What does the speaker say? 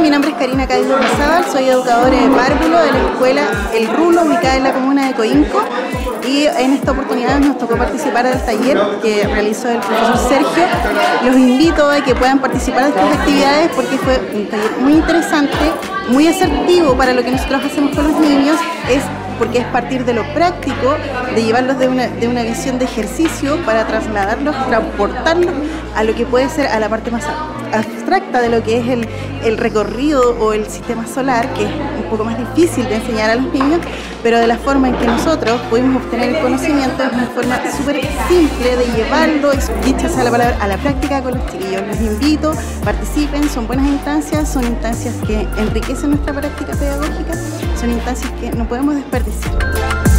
mi nombre es Karina Cádiz Rosábal, soy educadora de párvulo de la escuela El Rulo, ubicada en la comuna de Coinco. Y en esta oportunidad nos tocó participar del taller que realizó el profesor Sergio. Los invito a que puedan participar de estas actividades porque fue un taller muy interesante, muy asertivo para lo que nosotros hacemos con los niños. Porque es partir de lo práctico, de llevarlos de una, de una visión de ejercicio para trasladarlos, transportarlos a lo que puede ser a la parte más abstracta de lo que es el, el recorrido o el sistema solar, que es un poco más difícil de enseñar a los niños, pero de la forma en que nosotros pudimos obtener el conocimiento es una forma súper simple de llevarlo, dicha sea la palabra, a la práctica con los chiquillos. Les invito, participen, son buenas instancias, son instancias que enriquecen nuestra práctica pedagógica, nuestra infancia que no podemos desperdiciar.